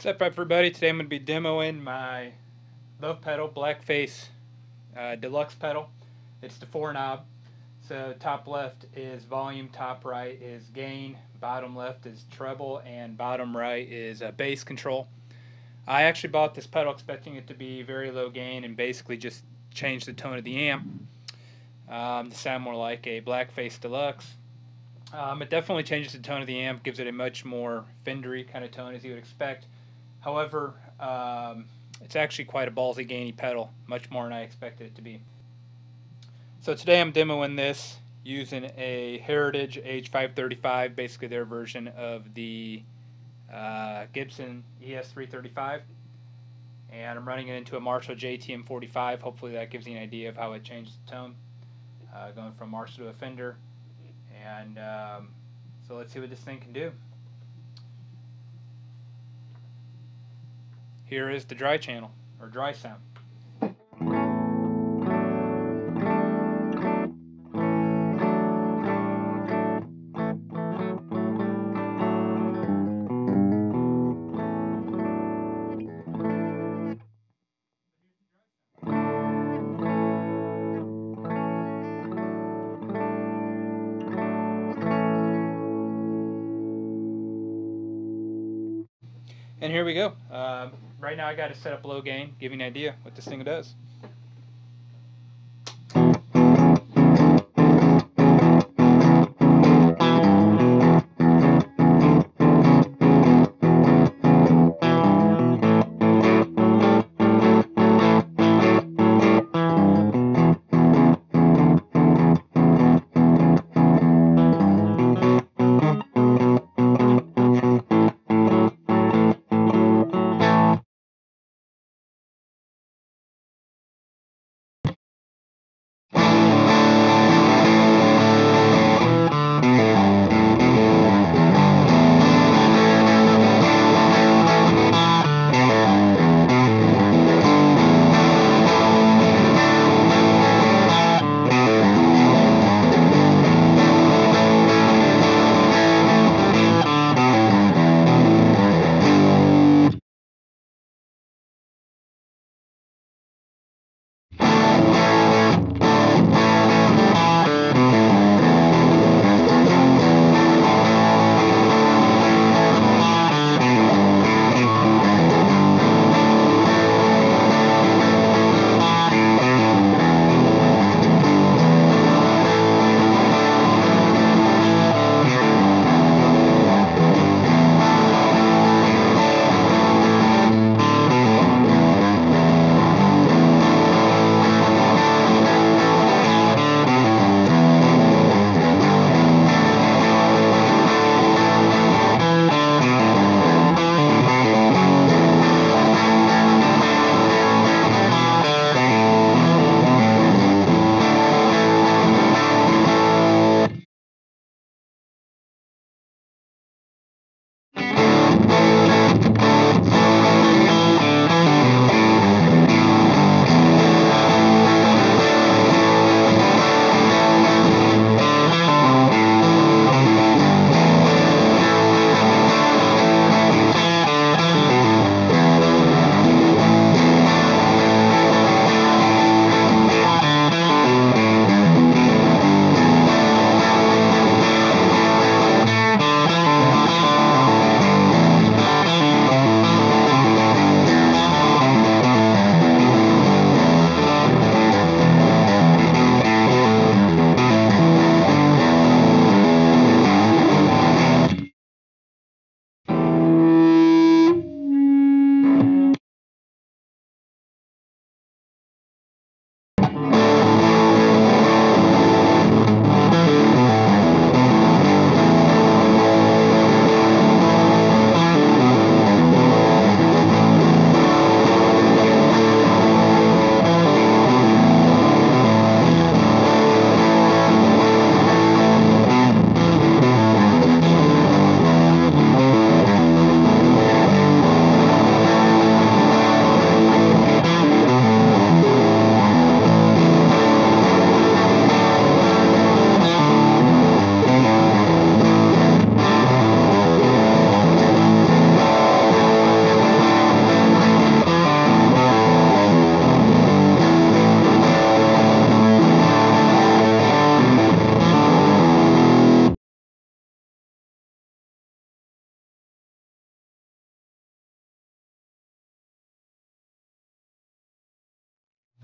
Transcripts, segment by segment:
What's up everybody? Today I'm going to be demoing my Love Pedal Blackface uh, Deluxe pedal. It's the four knob. So top left is volume, top right is gain, bottom left is treble, and bottom right is uh, bass control. I actually bought this pedal expecting it to be very low gain and basically just change the tone of the amp um, to sound more like a Blackface Deluxe. Um, it definitely changes the tone of the amp, gives it a much more Fendery kind of tone as you would expect. However, um, it's actually quite a ballsy gainy pedal, much more than I expected it to be. So today I'm demoing this using a Heritage H535, basically their version of the uh, Gibson ES335. And I'm running it into a Marshall JTM45. Hopefully that gives you an idea of how it changes the tone, uh, going from Marshall to a Fender. And um, so let's see what this thing can do. Here is the dry channel, or dry sound. And here we go. Um, right now I got to set up low gain, give you an idea what this thing does.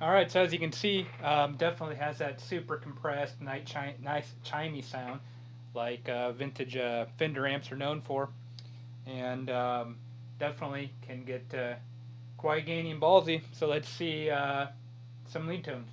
All right, so as you can see, um, definitely has that super compressed, nice, nice chimey sound, like uh, vintage uh, Fender amps are known for, and um, definitely can get uh, quite gainy and ballsy. So let's see uh, some lead tones.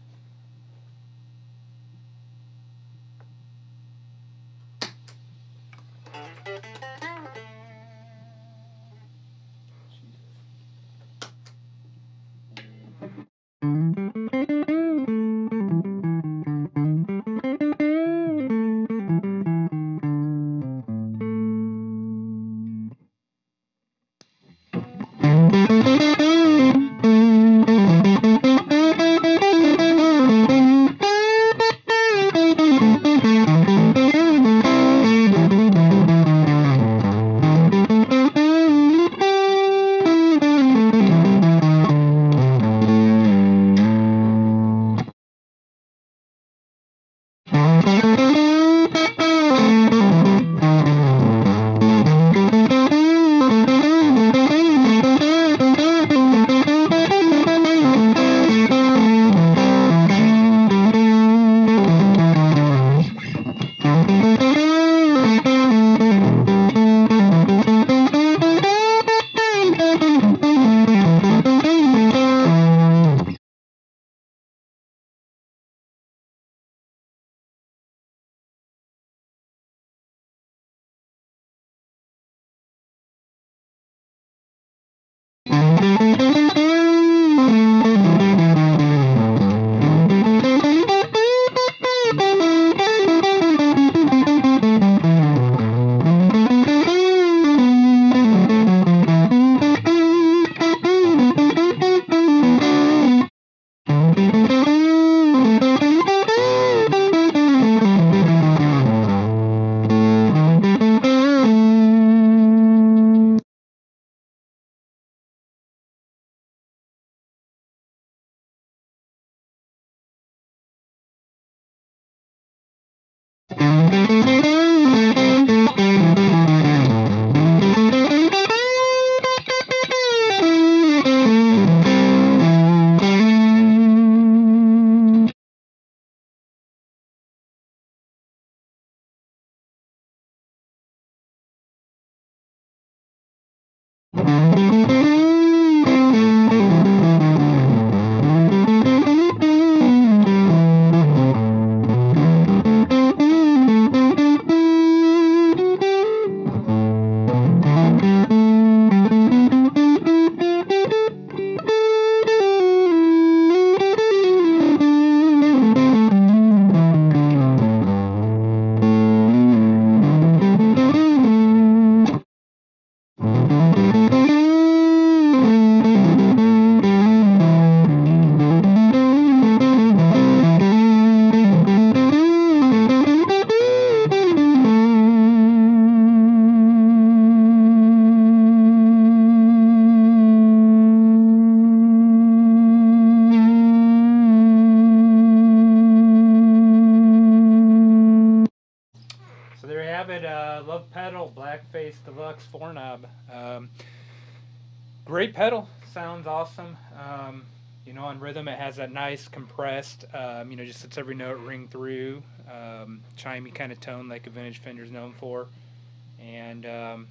Pedal Blackface Deluxe 4 knob. Um, great pedal, sounds awesome. Um, you know, on rhythm, it has that nice compressed, um, you know, just lets every note ring through, um, chimey kind of tone like a vintage Fender's known for. And um,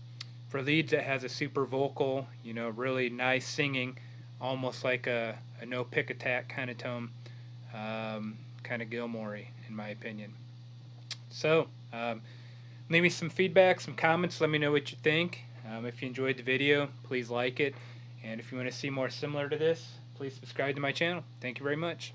for leads, it has a super vocal, you know, really nice singing, almost like a, a no pick attack kind of tone, um, kind of Gilmour in my opinion. So, um, leave me some feedback, some comments. Let me know what you think. Um, if you enjoyed the video, please like it. And if you want to see more similar to this, please subscribe to my channel. Thank you very much.